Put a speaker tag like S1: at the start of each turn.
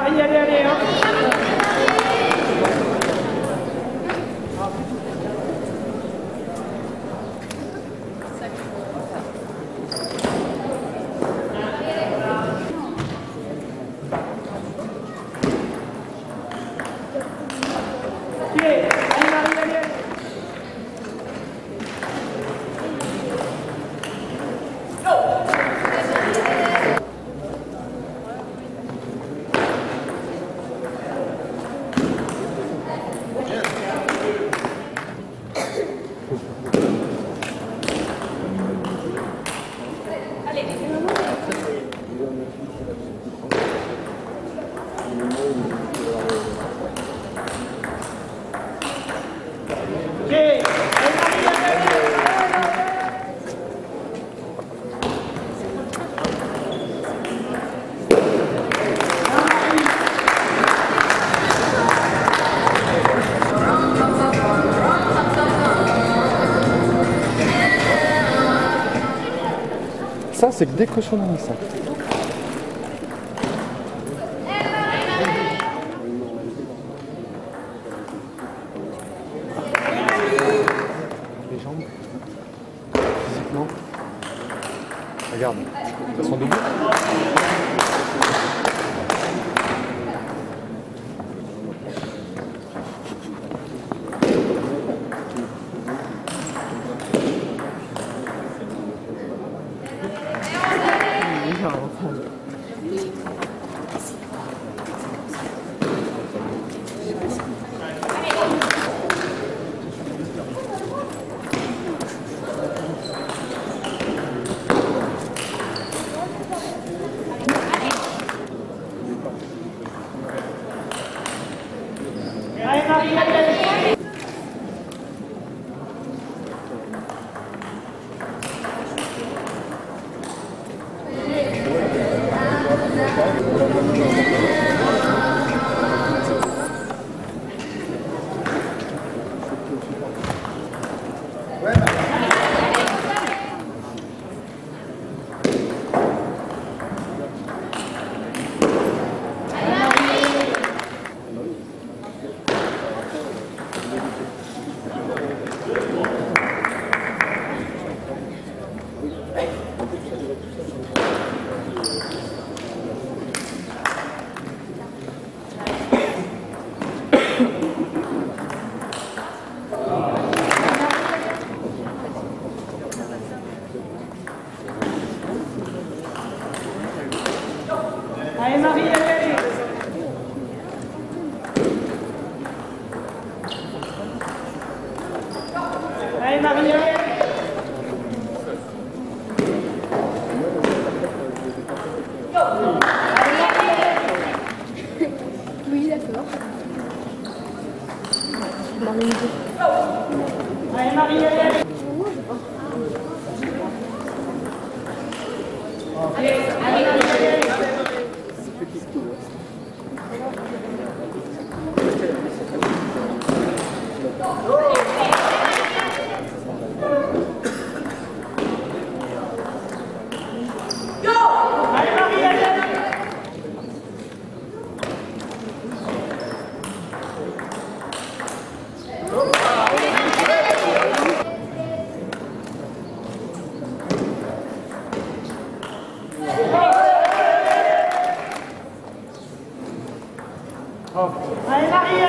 S1: Maria de
S2: Areia. C'est que des cochonneries, ça. Les jambes. Physiquement. Regarde. Elles sont debout.
S1: ऐसा भी है Allez, allez.
S3: Oui, d'accord. هاي نحية